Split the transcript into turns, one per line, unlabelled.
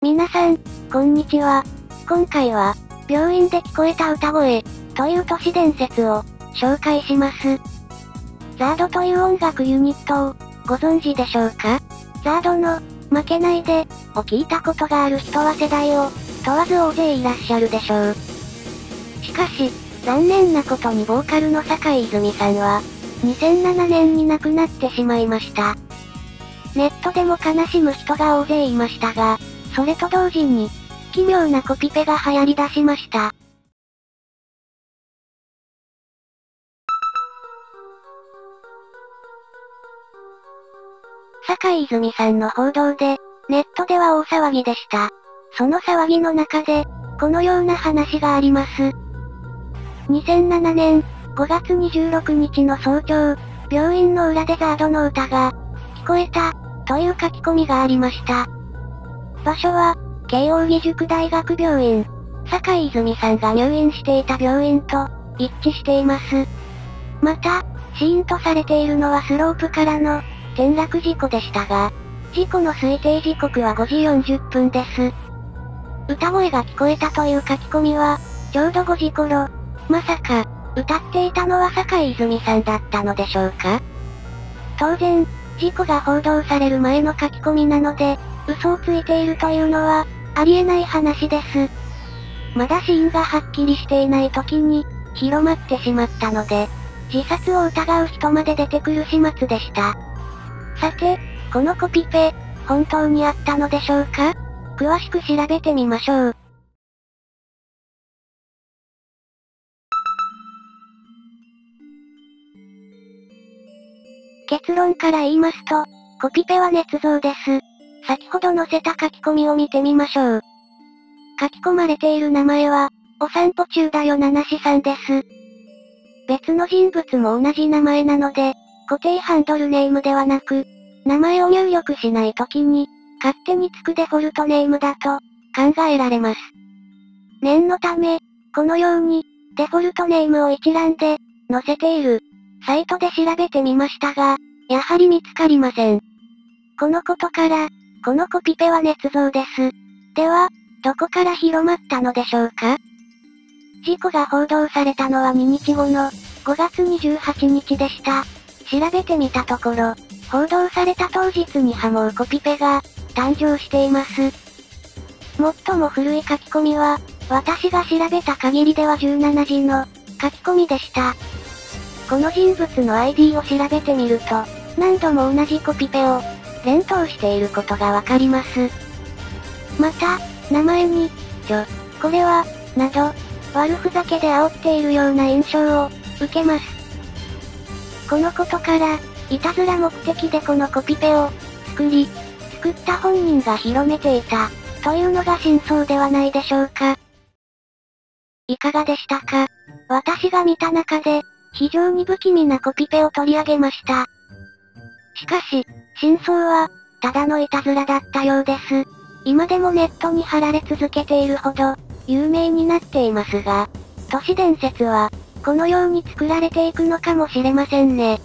皆さん、こんにちは。今回は、病院で聞こえた歌声、という都市伝説を、紹介します。ザードという音楽ユニットを、ご存知でしょうか？ザードの、負けないで、を聞いたことがある人は世代を、問わず大勢いらっしゃるでしょう。しかし、残念なことにボーカルの坂井泉さんは、2007年に亡くなってしまいました。ネットでも悲しむ人が大勢いましたが、それと同時に、奇妙なコピペが流行り出しました。坂井泉さんの報道で、ネットでは大騒ぎでした。その騒ぎの中で、このような話があります。2007年、5月26日の早朝、病院の裏でザードの歌が、聞こえた、という書き込みがありました。場所は、慶応義塾大学病院。坂井泉さんが入院していた病院と、一致しています。また、死因とされているのはスロープからの、転落事故でしたが、事故の推定時刻は5時40分です。歌声が聞こえたという書き込みは、ちょうど5時頃。まさか、歌っていたのは坂井泉さんだったのでしょうか？当然、事故が報道される前の書き込みなので、嘘をついているというのは、ありえない話です。まだ死因がはっきりしていない時に、広まってしまったので、自殺を疑う人まで出てくる始末でした。さて、このコピペ、本当にあったのでしょうか？詳しく調べてみましょう。結論から言いますと、コピペは捏造です。先ほど載せた書き込みを見てみましょう。書き込まれている名前は、お散歩中だよ七しさんです。別の人物も同じ名前なので、固定ハンドルネームではなく、名前を入力しないときに、勝手につくデフォルトネームだと、考えられます。念のため、このように、デフォルトネームを一覧で、載せている、サイトで調べてみましたが、やはり見つかりません。このことから、このコピペは捏造です。では、どこから広まったのでしょうか？事故が報道されたのは2日後の5月28日でした。調べてみたところ、報道された当日にハモうコピペが誕生しています。最も古い書き込みは、私が調べた限りでは17時の書き込みでした。この人物の ID を調べてみると、何度も同じコピペを連投していることがわかります。また、名前に、ちょ、これは、など、悪ふざけで煽っているような印象を受けます。このことから、いたずら目的でこのコピペを作り、作った本人が広めていた、というのが真相ではないでしょうか。いかがでしたか？私が見た中で、非常に不気味なコピペを取り上げました。しかし、真相は、ただのいたずらだったようです。今でもネットに貼られ続けているほど、有名になっていますが、都市伝説は、このように作られていくのかもしれませんね。